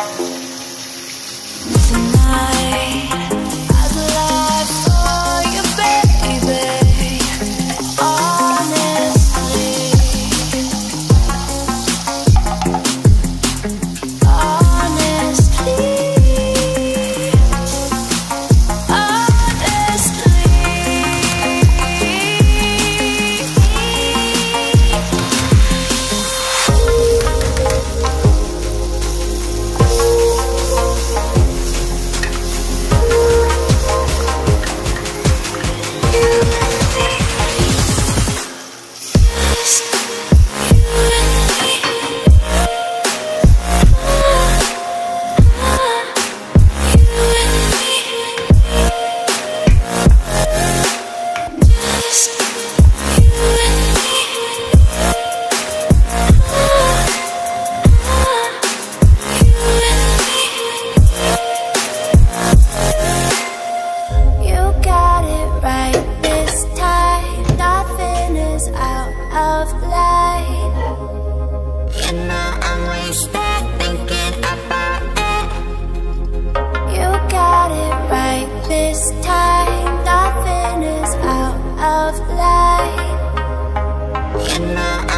Bye. of light You know I'm wasted thinking about it. You got it right this time. Nothing is out of light You know